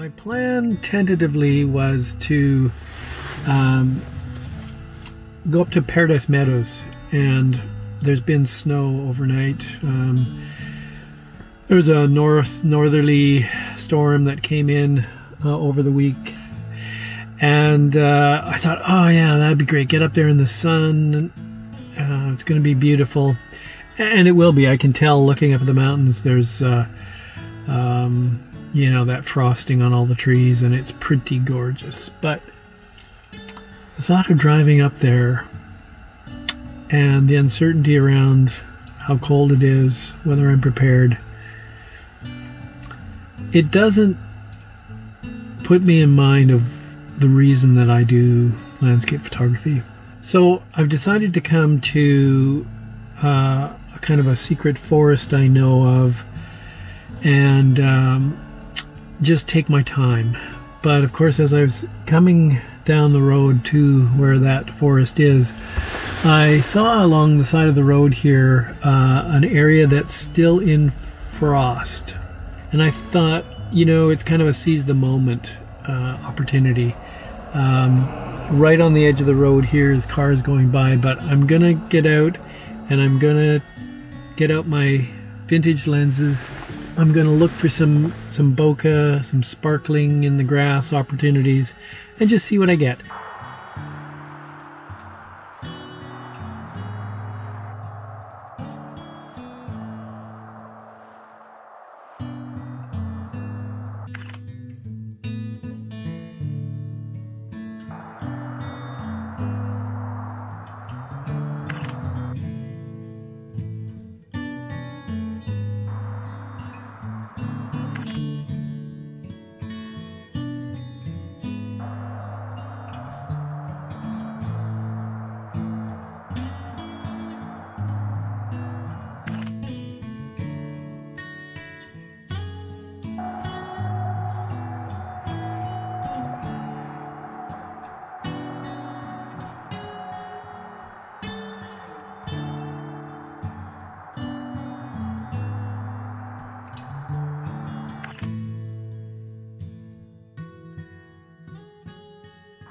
my plan tentatively was to um, go up to Paradise Meadows, and there's been snow overnight. Um, there was a north northerly storm that came in uh, over the week, and uh, I thought, oh yeah, that'd be great. Get up there in the sun. Uh, it's going to be beautiful, and it will be. I can tell looking up at the mountains. There's uh, um, you know, that frosting on all the trees, and it's pretty gorgeous. But the thought of driving up there and the uncertainty around how cold it is, whether I'm prepared, it doesn't put me in mind of the reason that I do landscape photography. So I've decided to come to uh, a kind of a secret forest I know of and um, just take my time. But of course, as I was coming down the road to where that forest is, I saw along the side of the road here uh, an area that's still in frost. And I thought, you know, it's kind of a seize the moment uh, opportunity. Um, right on the edge of the road here is cars going by, but I'm gonna get out and I'm gonna get out my vintage lenses I'm going to look for some, some bokeh, some sparkling in the grass opportunities, and just see what I get.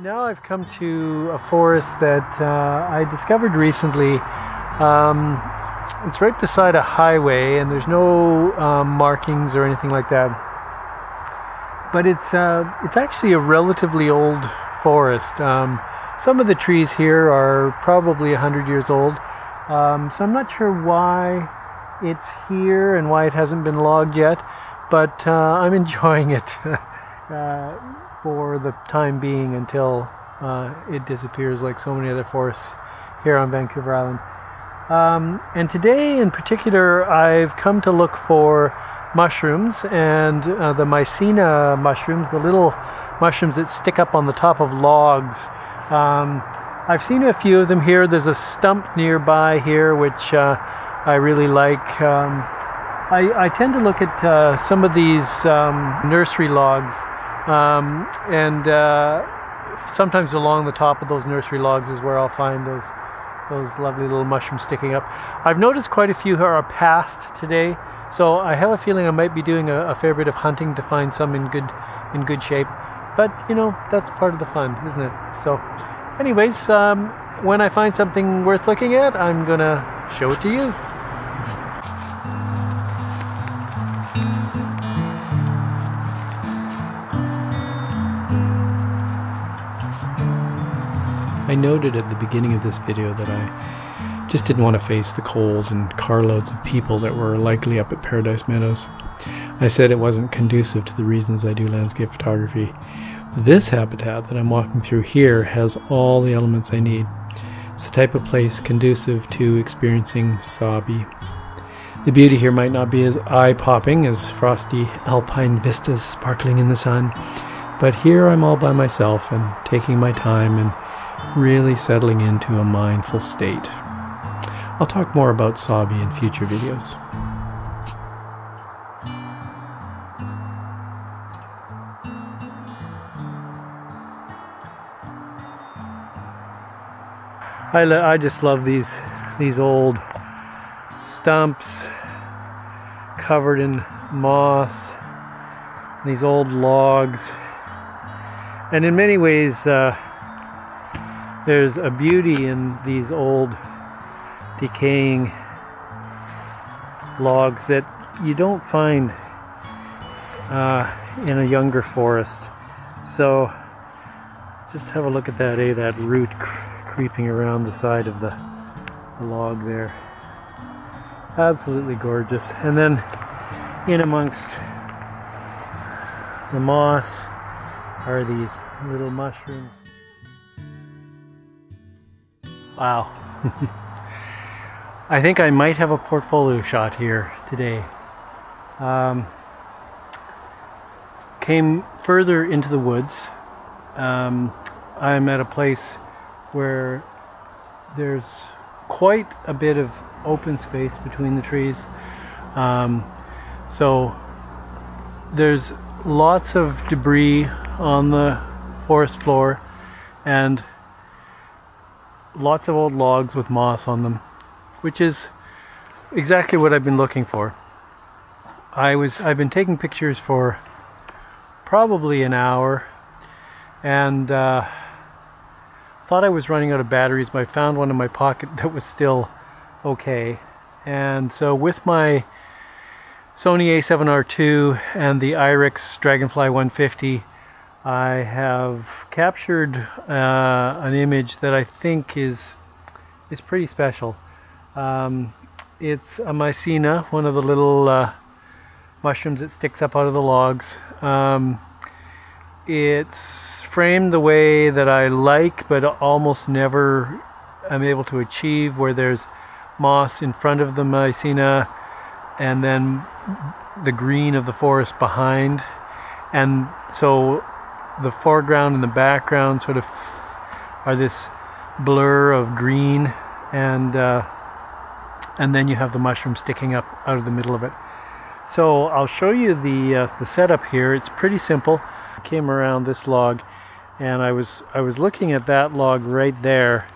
Now I've come to a forest that uh, I discovered recently. Um, it's right beside a highway, and there's no um, markings or anything like that. But it's uh, it's actually a relatively old forest. Um, some of the trees here are probably hundred years old, um, so I'm not sure why it's here and why it hasn't been logged yet. But uh, I'm enjoying it. For the time being until uh, it disappears like so many other forests here on Vancouver Island. Um, and today in particular, I've come to look for mushrooms and uh, the mycena mushrooms, the little mushrooms that stick up on the top of logs. Um, I've seen a few of them here. There's a stump nearby here, which uh, I really like. Um, I, I, tend to look at uh, some of these um, nursery logs um, and uh, sometimes along the top of those nursery logs is where I'll find those those lovely little mushrooms sticking up. I've noticed quite a few who are past today, so I have a feeling I might be doing a, a fair bit of hunting to find some in good in good shape. But you know that's part of the fun, isn't it? So, anyways, um, when I find something worth looking at, I'm gonna show it to you. I noted at the beginning of this video that I just didn't want to face the cold and carloads of people that were likely up at Paradise Meadows. I said it wasn't conducive to the reasons I do landscape photography. This habitat that I'm walking through here has all the elements I need. It's the type of place conducive to experiencing Sabi. The beauty here might not be as eye popping as frosty alpine vistas sparkling in the sun, but here I'm all by myself and taking my time and really settling into a mindful state. I'll talk more about Sabi in future videos. I, I just love these these old stumps covered in moss these old logs. And in many ways, uh, there's a beauty in these old decaying logs that you don't find uh, in a younger forest. So just have a look at that, eh? That root cr creeping around the side of the, the log there. Absolutely gorgeous. And then in amongst the moss are these little mushrooms. Wow. I think I might have a portfolio shot here today. Um, came further into the woods. Um, I'm at a place where there's quite a bit of open space between the trees. Um, so there's lots of debris on the forest floor and lots of old logs with moss on them, which is exactly what I've been looking for. I was I've been taking pictures for probably an hour and uh, thought I was running out of batteries but I found one in my pocket that was still okay and so with my Sony a7R II and the IRIX Dragonfly 150 I have captured uh, an image that I think is is pretty special. Um, it's a mycena, one of the little uh, mushrooms that sticks up out of the logs. Um, it's framed the way that I like, but almost never am able to achieve, where there's moss in front of the mycena and then the green of the forest behind. And so the foreground and the background sort of are this blur of green and uh, and then you have the mushroom sticking up out of the middle of it. So I'll show you the uh, the setup here. It's pretty simple. I came around this log, and I was I was looking at that log right there,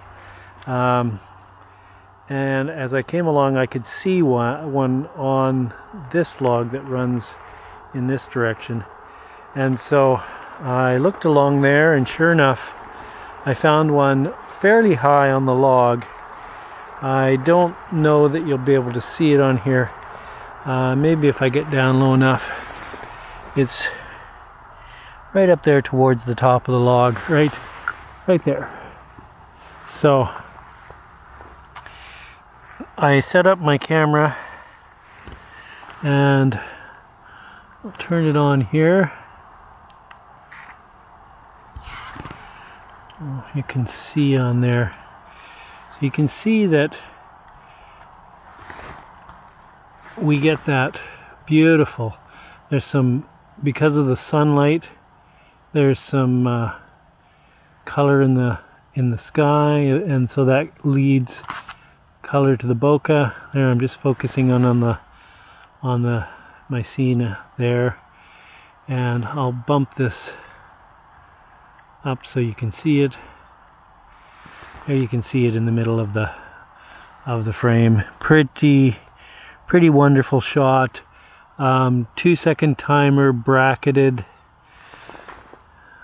um, and as I came along, I could see one one on this log that runs in this direction, and so I looked along there, and sure enough, I found one fairly high on the log. I don't know that you'll be able to see it on here uh, maybe if I get down low enough, it's right up there towards the top of the log, right, right there. So I set up my camera and I'll turn it on here. Oh, you can see on there. So you can see that we get that beautiful. There's some, because of the sunlight, there's some uh, color in the in the sky, and so that leads color to the bokeh. There, I'm just focusing on on the on the mycena there, and I'll bump this up so you can see it. There you can see it in the middle of the of the frame. Pretty pretty wonderful shot. Um, two second timer bracketed.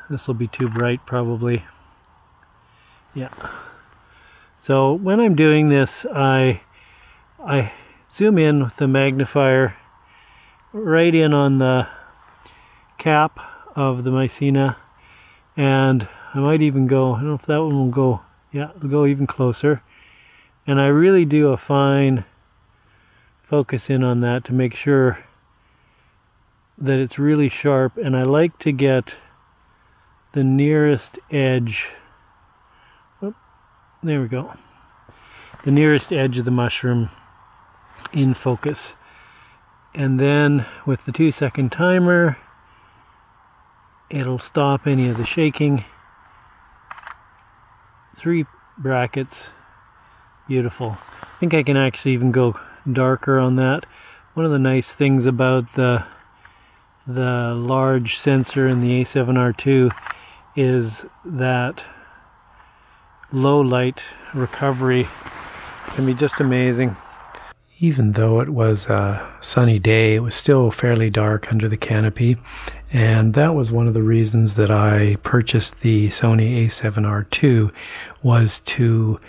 This will be too bright probably. Yeah. So when I'm doing this, I I zoom in with the magnifier right in on the cap of the mycena and I might even go, I don't know if that one will go, yeah, it'll go even closer. And I really do a fine focus in on that to make sure that it's really sharp. And I like to get the nearest edge. Oh, there we go. The nearest edge of the mushroom in focus. And then with the two second timer it'll stop any of the shaking three brackets beautiful I think I can actually even go darker on that. One of the nice things about the the large sensor in the A7R II is that low light recovery can be just amazing. Even though it was a sunny day, it was still fairly dark under the canopy. And that was one of the reasons that I purchased the Sony a7R II was to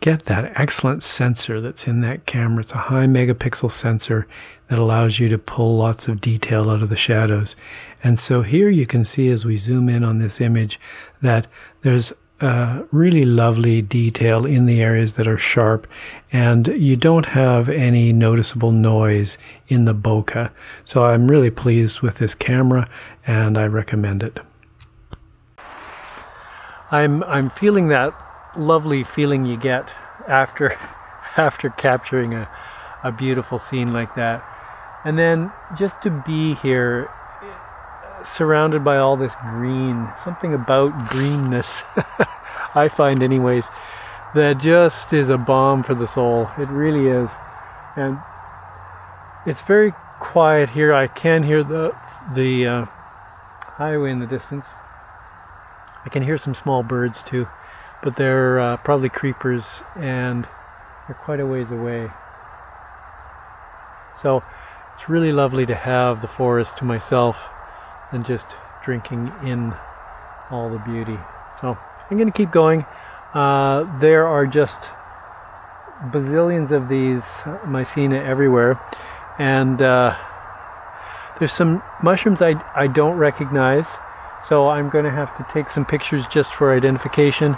get that excellent sensor that's in that camera. It's a high megapixel sensor that allows you to pull lots of detail out of the shadows. And so here you can see as we zoom in on this image that there's a really lovely detail in the areas that are sharp and you don't have any noticeable noise in the bokeh. So I'm really pleased with this camera and I recommend it. I'm I'm feeling that lovely feeling you get after after capturing a, a beautiful scene like that. And then just to be here surrounded by all this green, something about greenness, I find anyways, that just is a balm for the soul. It really is. And it's very quiet here. I can hear the the uh, highway in the distance. I can hear some small birds too but they're uh, probably creepers and they're quite a ways away. So it's really lovely to have the forest to myself and just drinking in all the beauty. So I'm going to keep going. Uh, there are just bazillions of these mycena everywhere and uh, there's some mushrooms I, I don't recognize so I'm going to have to take some pictures just for identification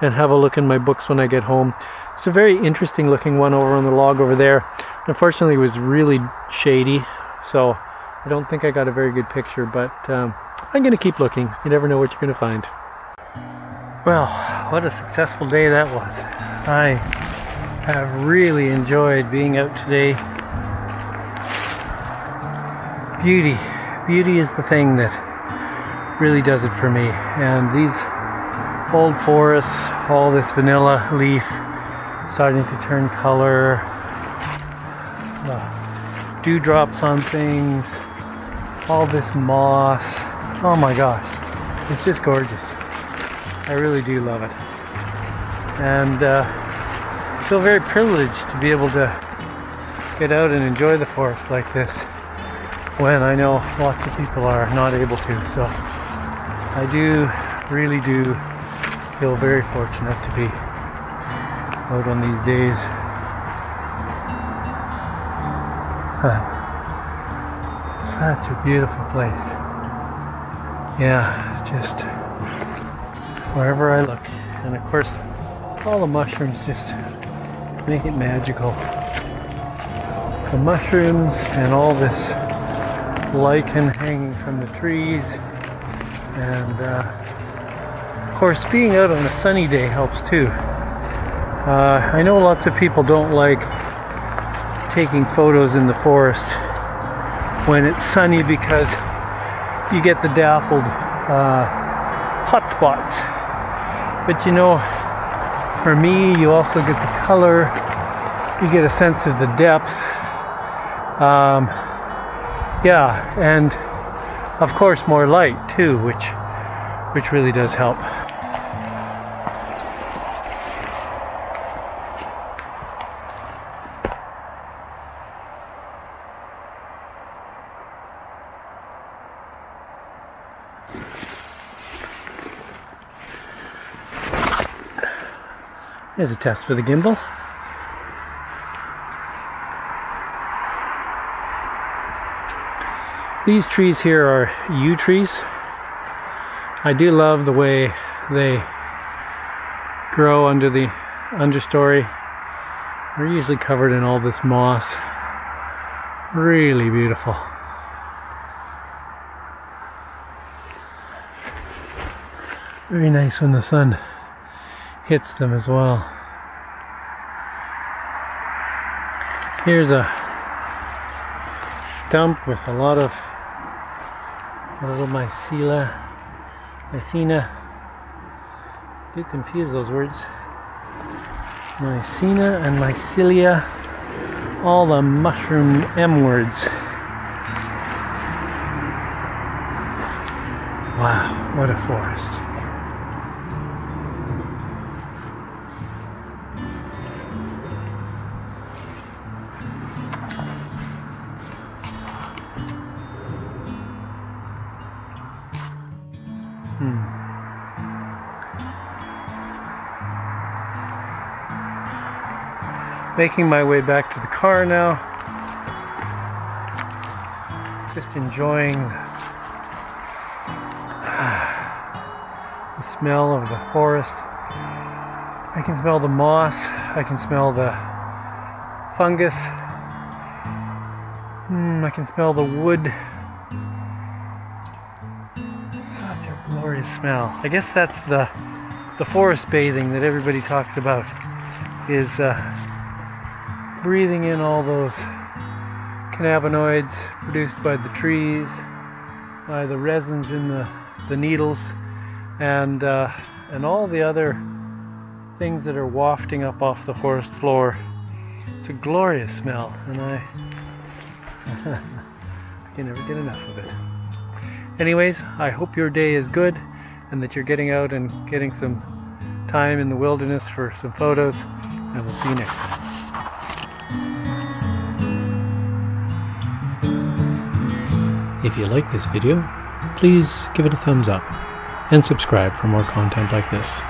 and have a look in my books when I get home. It's a very interesting looking one over on the log over there. Unfortunately, it was really shady, so I don't think I got a very good picture, but um, I'm going to keep looking. You never know what you're going to find. Well, what a successful day that was. I have really enjoyed being out today. Beauty. Beauty is the thing that really does it for me. And these old forests, all this vanilla leaf starting to turn color, uh, dewdrops on things, all this moss. Oh my gosh, it's just gorgeous. I really do love it. And uh, I feel very privileged to be able to get out and enjoy the forest like this when I know lots of people are not able to. So I do, really do feel very fortunate to be out on these days. Such a beautiful place. Yeah, just wherever I look. And of course, all the mushrooms just make it magical. The mushrooms and all this lichen hanging from the trees and uh, of course, being out on a sunny day helps too. Uh, I know lots of people don't like taking photos in the forest when it's sunny because you get the dappled uh, hot spots. But you know, for me, you also get the color, you get a sense of the depth. Um, yeah, and of course more light too, which which really does help. There's a test for the gimbal. These trees here are yew trees. I do love the way they grow under the understory. They're usually covered in all this moss. Really beautiful. Very nice when the sun hits them as well. Here's a stump with a lot of little mycela Mycena. Do confuse those words. Mycena and mycelia. All the mushroom M words. Wow, what a forest. Hmm. Making my way back to the car now. Just enjoying the smell of the forest. I can smell the moss. I can smell the fungus. Mm, I can smell the wood. Glorious smell. I guess that's the the forest bathing that everybody talks about is uh, breathing in all those cannabinoids produced by the trees, by the resins in the, the needles, and uh, and all the other things that are wafting up off the forest floor. It's a glorious smell, and I, I can never get enough of it. Anyways, I hope your day is good and that you're getting out and getting some time in the wilderness for some photos, and we'll see you next time. If you like this video, please give it a thumbs up and subscribe for more content like this.